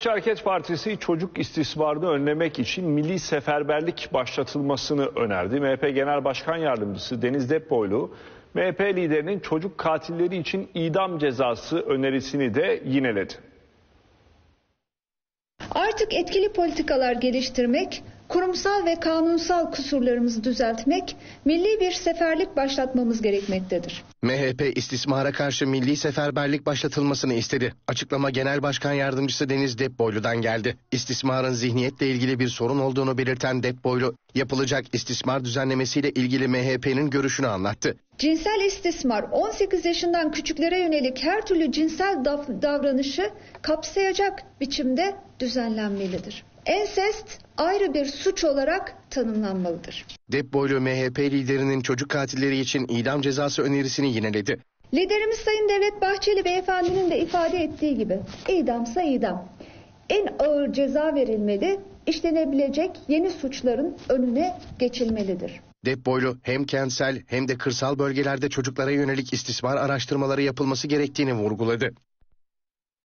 Milliyetçi Hareket Partisi çocuk istismarını önlemek için milli seferberlik başlatılmasını önerdi. MHP Genel Başkan Yardımcısı Deniz Depboylu, MHP liderinin çocuk katilleri için idam cezası önerisini de yineledi. Artık etkili politikalar geliştirmek, kurumsal ve kanunsal kusurlarımızı düzeltmek, milli bir seferlik başlatmamız gerekmektedir. MHP istismara karşı milli seferberlik başlatılmasını istedi. Açıklama Genel Başkan Yardımcısı Deniz Depboylu'dan geldi. İstismarın zihniyetle ilgili bir sorun olduğunu belirten Depboylu, yapılacak istismar düzenlemesiyle ilgili MHP'nin görüşünü anlattı. Cinsel istismar 18 yaşından küçüklere yönelik her türlü cinsel dav- davranışı kapsayacak biçimde düzenlenmelidir. Ensest ayrı bir suç olarak tanımlanmalıdır. Depboylu MHP liderinin çocuk katilleri için idam cezası önerisini yineledi. Liderimiz Sayın Devlet Bahçeli Beyefendinin de ifade ettiği gibi idamsa idam. En ağır ceza verilmeli, işlenebilecek yeni suçların önüne geçilmelidir. Depboylu hem kentsel hem de kırsal bölgelerde çocuklara yönelik istismar araştırmaları yapılması gerektiğini vurguladı.